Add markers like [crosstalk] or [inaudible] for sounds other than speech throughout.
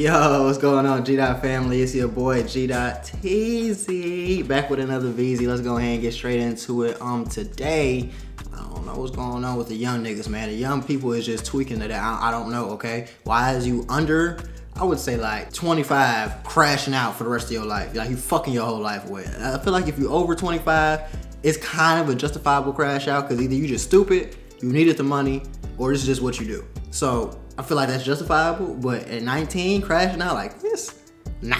Yo, what's going on, G Dot family? It's your boy G Dot Teezy back with another VZ. Let's go ahead and get straight into it. Um, today, I don't know what's going on with the young niggas, man. The young people is just tweaking to that. I, I don't know, okay? Why is you under? I would say like 25 crashing out for the rest of your life. Like you fucking your whole life away. I feel like if you're over 25, it's kind of a justifiable crash out because either you just stupid, you needed the money, or this is just what you do. So I feel like that's justifiable, but at 19, crashing out like this, nah,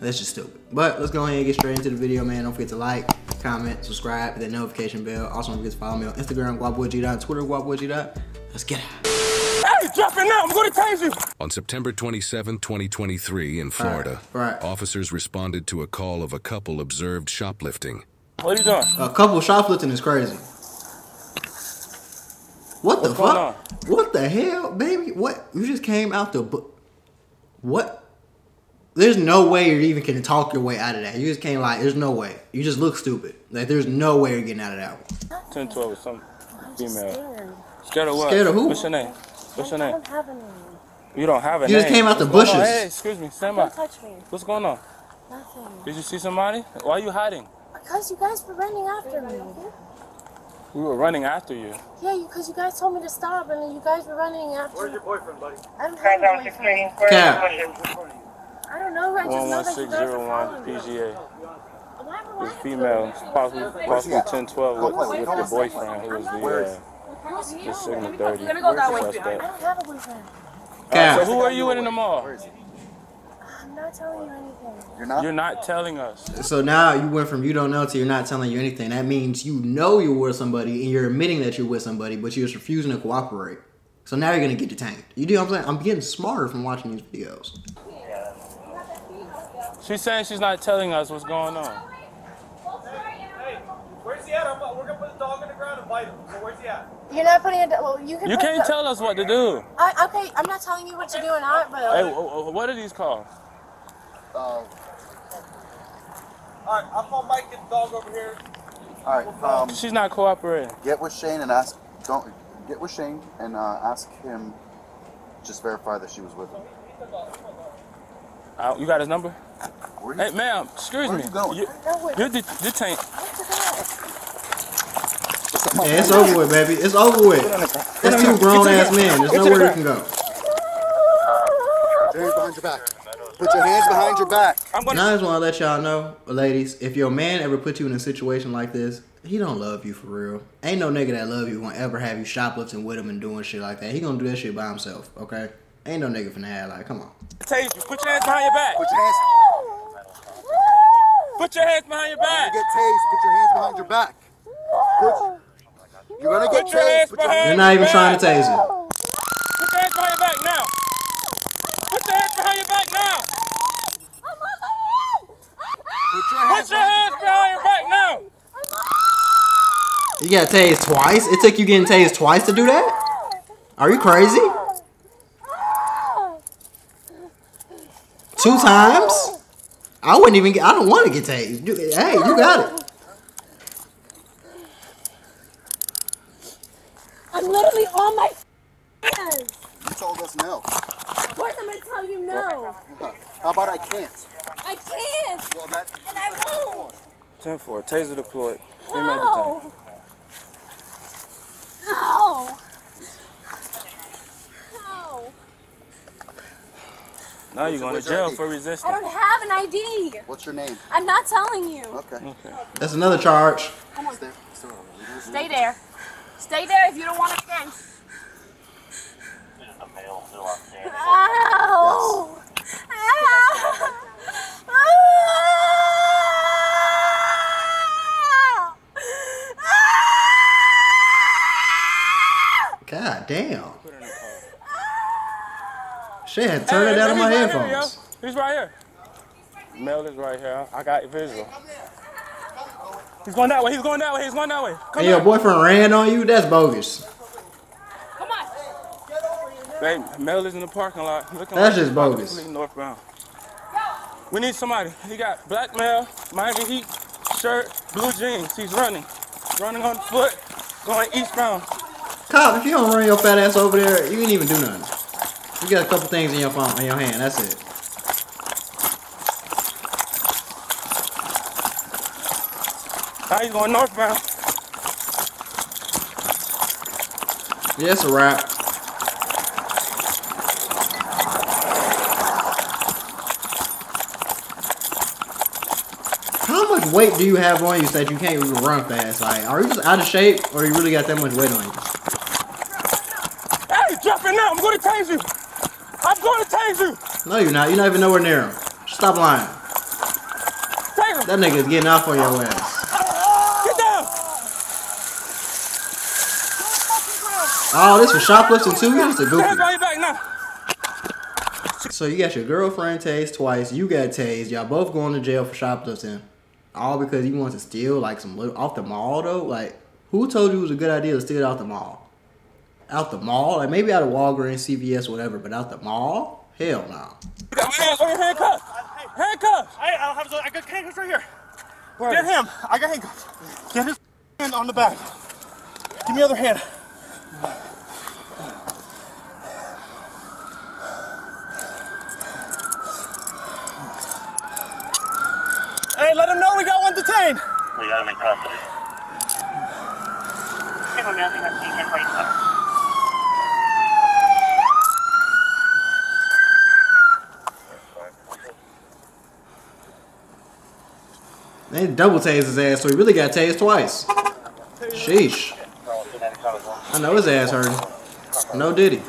that's just stupid. But let's go ahead and get straight into the video, man. Don't forget to like, comment, subscribe, hit that notification bell. Also, don't forget to follow me on Instagram, guapboyg. Twitter, guapboyg. Let's get it. Hey, dropping now. I'm going to tase you. On September 27, 2023, in Florida, Right, right. officers responded to a call of a couple observed shoplifting. What are you doing? A couple shoplifting is crazy. What the What's going fuck? What the hell, baby? What? You just came out the book. What? There's no way you even can talk your way out of that. You just can't like. There's no way. You just look stupid. Like there's no way you're getting out of that one. 10, 12 or some female. Scared. Scared of what? Scared of who? What's your name? What's your I name? don't have any. You don't have a You name. just came out the What's going on? bushes. Hey, excuse me. Stand Don't touch me. What's going on? Nothing. Did you see somebody? Why are you hiding? Because you guys were running after me. We were running after you. Yeah, because you guys told me to stop, and then you guys were running after. Where's your boyfriend, buddy? I don't have Guys, a I was just boyfriend. waiting for Cap. I don't know. I just know that you guys are 11601 following me. PGA. Why am This female, possibly, possibly 10, 12 with, with your boyfriend who was the, uh, the Sigma 30. We're gonna go that way. I don't have a boyfriend. Uh, so who are you with in the mall? I'm not telling you anything. You're not? You're not telling us. So now you went from you don't know to you're not telling you anything. That means you know you're with somebody and you're admitting that you're with somebody, but you're just refusing to cooperate. So now you're gonna get detained. You do what I'm saying? I'm getting smarter from watching these videos. She's saying she's not telling us what's going on. Hey, where's he at? I'm, we're gonna put the dog on the ground and bite him. So where's he at? You're not putting it. Well, you can. You can't the- tell us what to do. I, okay, I'm not telling you what to do or not, but Hey, wh- wh- what are these called? Uh, All right, I'll call Mike. Get the dog over here. all right. Um, She's not cooperating. get with Shane and ask. Don't get with Shane and uh, ask him. Just verify that she was with him. Uh, you got his number? Where Hey, ma'am, excuse Where me. you going? You, no, wait. you're det- detained. Yeah, it's over with, baby. It's over with. It's two grown ass men. There's nowhere you can go. Put your behind your back. Put your hands behind your back. I'm gonna. Now I just want to let y'all know, ladies, if your man ever put you in a situation like this, he don't love you for real. Ain't no nigga that love you gonna ever have you shoplifting with him and doing shit like that. He gonna do that shit by himself, okay? Ain't no nigga finna have like, come on. tase you. Put your hands behind your back. Put your hands. Put your hands behind your back. You back. get tased. Put your hands behind your back. Put, you're gonna get Put your hands tased. Put your behind- They're not even trying to tase you. Put your hands behind your back now. Put your hands behind your back now. Put your hands. Put your hands behind your back now. You got tased twice? It took you getting tased twice to do that? Are you crazy? Two times? I wouldn't even get, I don't want to get tased. You- Hey, you got it. I'm literally on my hands. You told us no. Of course, I'm gonna tell you no. How about I can't? I can't, Well, that. and I won't. 10 4. Taser deployed. Female detained. No. No. No. Now you're going to jail for for I don't have an ID. What's your name? I'm not telling you. Okay. Okay. That's another charge. Stay, stay, Stay there. Stay there if you don't want to stand. Ow! Ow! God damn. Put her in the car. Shit, turn it Hey, down on he's my right headphones. yo. He's right here. Mel is right here. I got visual. He's going that way. He's going that way. He's going that way. Come Hey, your boyfriend ran on you? That's bogus. Come on. Babe, Mel is in the parking lot. Looking That's like just he's about to bogus. northbound. We need somebody. He got black male, Miami Heat shirt, blue jeans. He's running. Running on foot, going eastbound. Cop, if you don't run your fat ass over there, you ain't even do nothing. You got a couple things in your phone, in your hand. That's it. How you going northbound? Yeah, it's a wrap. How much weight do you have on you so that you can't even run fast? Like, are you just out of shape, or you really got that much weight on you? Hey, jumping now! I'm gonna tase you. I'm going to tase you. No, you're not. You're not even nowhere near him. Stop lying. Him. That nigga's getting off on your ass. Get down. Oh, this was shoplifting too? Just a goofy. back now. So you got your girlfriend tased twice. You got tased. Y'all both going to jail for shoplifting. All because you want to steal like some little off the mall though. Like, who told you it was a good idea to steal it out the mall? Out the mall? Like maybe out of Walgreens, CVS, whatever, but out the mall? Hell no. You got my hands on your handcuffs. Handcuffs. Hey, I'll have I got handcuffs right here. Get him. I got handcuffs. Get his hand on the back. Give me the other hand. Hey, let him know we got one detained. We got him in custody. People nothing on C10 45. They double tased his ass, so he really got tased twice. Sheesh. I know his ass hurting. No diddy.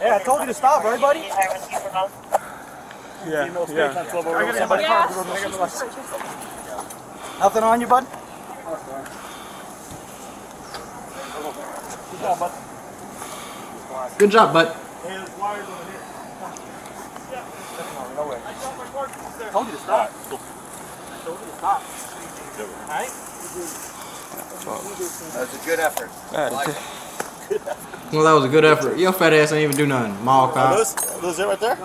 Yeah, I told you to stop, right, buddy? Yeah, yeah. Nothing on you, bud? Good job, bud. Told you to stop. That's a good effort. Well, that was a good effort. Your fat ass ain't even do nothing. Mall cop. Those, those it right there?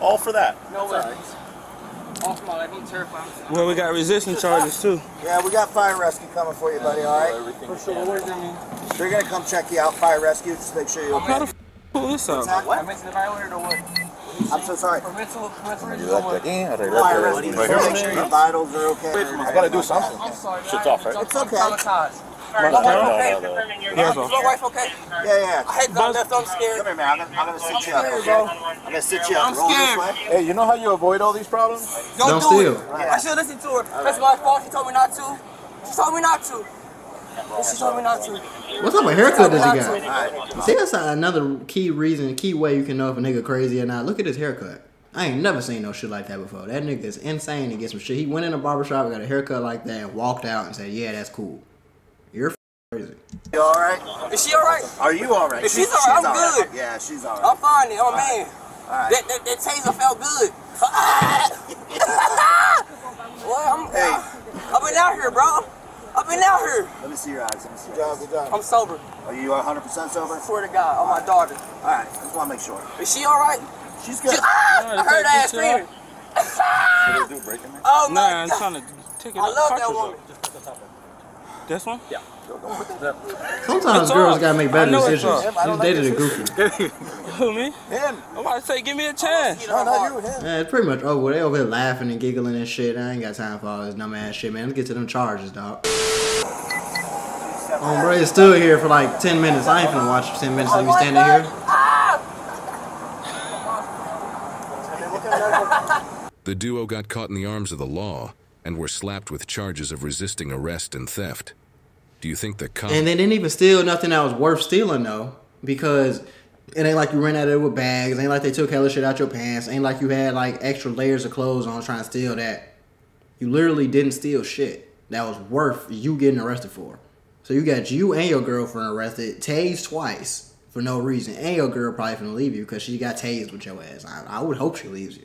All for that. Well, we got resistance charges too. Yeah, we got fire rescue coming for you, buddy, alright? They're gonna come check you out, fire rescue, just make sure you're How the f- pull this out? I'm so sorry. You like that in? Or they Fire left rescue, it right just here? make sure your vitals are okay. I gotta do something. Shit's off, right? It's okay. No, no, no, no. Hands off. Yeah, yeah. Buzz, Come here, man. I'm gonna, I'm gonna sit you up, okay? I'm gonna sit you up. Roll this way. Hey, you know how you avoid all these problems? Don't steal. I should listen to her. That's my fault. She told me not to. She told me not to. And she told me not to. What type of haircut does he got? See, that's another key reason, key way you can know if a nigga crazy or not. Look at his haircut. I ain't never seen no shit like that before. That nigga is insane to get some shit. He went in a barbershop, got a haircut like that, and walked out and said, yeah, that's cool. You're crazy. You alright? Is she alright? Are you alright? If she's alright, I'm alright. good. Yeah, she's alright. I'm fine. I'm a man. Alright. That, that, that taser felt good. [laughs] well, I'm, Hey. I've been out here, bro. I've been out here. Let me see your eyes. Let me see your eyes. Good job. I'm sober. Are you uh, 100% sober? I Swear to God, on my daughter. Alright, just wanna make sure. Is she alright? She's good. Ah! I heard that ass screaming. Oh my Nah, I'm trying to take it I out. love that cartridge woman. out. This one? Yeah. Sometimes It's girls off. gotta make I better decisions. off. You dated a goofy. [laughs] Who, me? Him. I'm about to say, give me a chance. No, not you. Him. Man, it's pretty much over. They over here laughing and giggling and shit. I ain't got time for all this dumb ass shit, man. Let's get to them charges, dog. Bro, it's still here for like 10 minutes. I ain't finna watch 10 minutes of me standing here. Ah! The duo got caught in the arms of the law and were slapped with charges of resisting arrest and theft. Do you think the cop And they didn't even steal nothing that was worth stealing, though. Because it ain't like you ran out of it with bags. It Ain't like they took hella shit out your pants. It Ain't like you had like extra layers of clothes on trying to steal that. You literally didn't steal shit that was worth you getting arrested for. So you got you and your girlfriend arrested, tased twice for no reason. And your girl probably finna leave you because she got tased with your ass. I, I would hope she leaves you.